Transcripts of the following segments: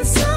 inside.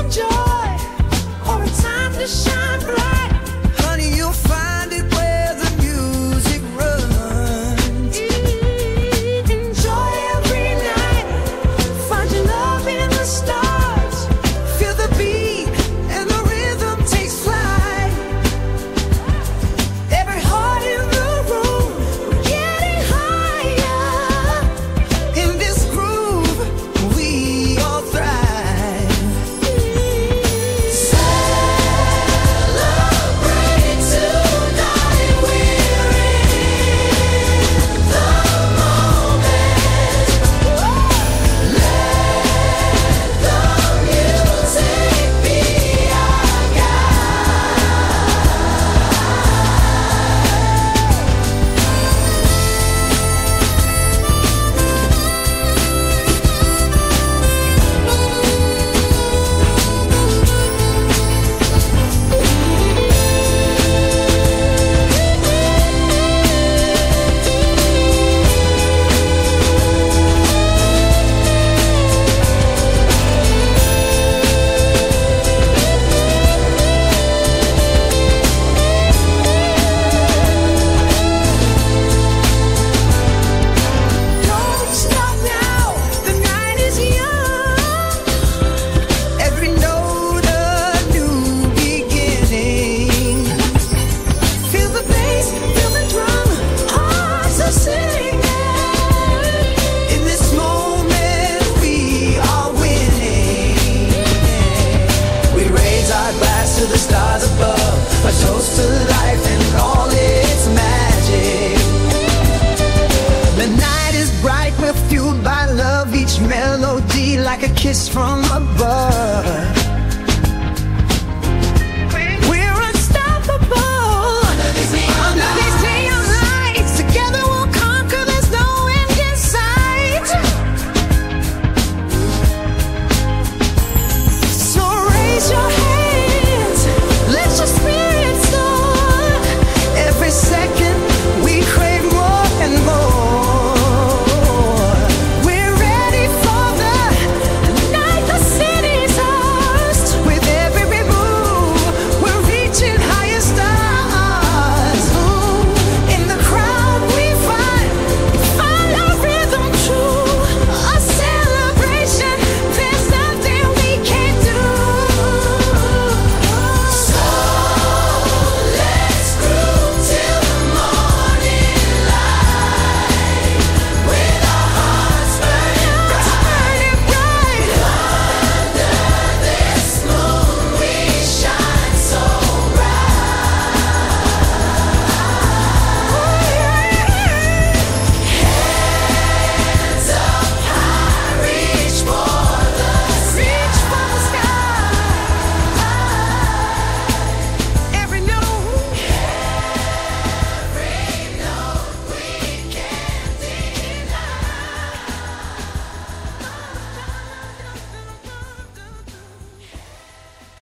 From above.